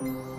you.